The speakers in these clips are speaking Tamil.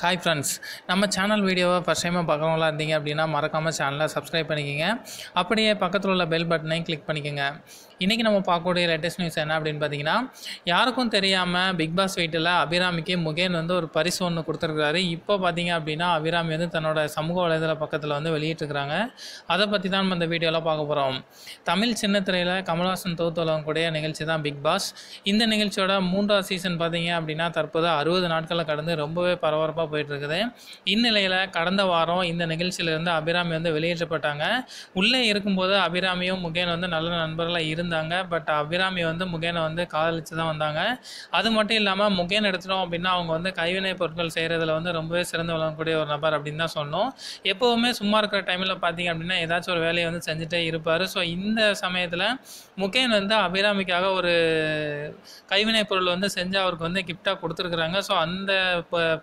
ஹாய் ஃப்ரெண்ட்ஸ் நம்ம சேனல் வீடியோவை ஃபஸ்ட் டைமாக பார்க்குறவங்களா இருந்தீங்க அப்படின்னா மறக்காமல் சேனலை சப்ஸ்கிரைப் பண்ணிக்கோங்க. அப்படியே பக்கத்தில் உள்ள பெல் பட்டனையும் கிளிக் பண்ணிக்கோங்க. இன்றைக்கி நம்ம பார்க்கக்கூடிய லேட்டஸ்ட் நியூஸ் என்ன அப்படின்னு பார்த்தீங்கன்னா யாருக்கும் தெரியாமல் பிக் பாஸ் வீட்டில் அபிராமிக்கு முகேன் வந்து ஒரு பரிசு ஒன்று கொடுத்துருக்குறாரு. இப்போ பார்த்தீங்க அப்படின்னா அபிராமி வந்து தன்னோட சமூக வலைதள பக்கத்தில் வந்து வெளியிட்டிருக்கிறாங்க. அதை பற்றி தான் நம்ம இந்த வீடியோவில் பார்க்க போகிறோம் தமிழ் சின்னத்திரையில் கமல்ஹாசன் தொகுத்து நிகழ்ச்சி தான் பிக் பாஸ் இந்த நிகழ்ச்சியோட மூன்றாவது சீசன் பார்த்தீங்க அப்படின்னா தற்போது அறுபது நாட்களை கடந்து ரொம்பவே பரபரப்பாக போயிட்டு இருக்குது இந்நிலையில் கடந்த வாரம் இந்த நிகழ்ச்சியிலேருந்து அபிராமி வந்து வெளியேற்றப்பட்டாங்க. உள்ளே இருக்கும்போது அபிராமியும் முகேன் வந்து நல்ல நண்பர்களாக இருந்தாங்க. பட் அபிராமி வந்து முகேனை வந்து காதலிச்சு தான் வந்தாங்க. அது மட்டும் இல்லாமல் முகேன் எடுத்துட்டோம் அப்படின்னா அவங்க வந்து கைவினை பொருட்கள் செய்கிறதுல வந்து ரொம்பவே சிறந்து விளங்கக்கூடிய ஒரு நபர் அப்படின்னு தான் சொன்னோம். எப்போவுமே சும்மா இருக்கிற டைமில் பார்த்தீங்க அப்படின்னா ஏதாச்சும் ஒரு வேலையை வந்து செஞ்சுட்டே இருப்பார். ஸோ இந்த சமயத்தில் முகேன் வந்து அபிராமிக்காக ஒரு கைவினை பொருள் வந்து செஞ்சு அவருக்கு வந்து கிஃப்டாக கொடுத்துருக்குறாங்க. ஸோ அந்த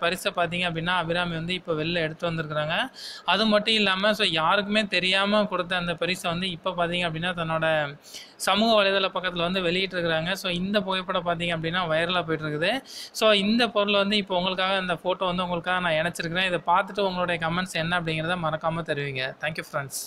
பரிசை பார்த்தீங்க அப்படின்னா அபிராமி வந்து இப்போ வெளில எடுத்து வந்திருக்கிறாங்க. அது மட்டும் இல்லாமல் ஸோ யாருக்குமே தெரியாமல் கொடுத்த அந்த பரிசை வந்து இப்போ பார்த்தீங்க அப்படின்னா தன்னோட சமூக வலைதள பக்கத்தில் வந்து வெளியிட்டிருக்கிறாங்க. ஸோ இந்த புகைப்படம் பார்த்தீங்க அப்படின்னா வைரலாக போயிட்டு இருக்குது ஸோ இந்த பொருள் வந்து இப்போ உங்களுக்காக இந்த ஃபோட்டோ வந்து உங்களுக்காக நான் இணைச்சிருக்கிறேன். இதை பார்த்துட்டு உங்களுடைய கமெண்ட்ஸ் என்ன அப்படிங்கிறத மறக்காமல் தருவீங்க. Thank you friends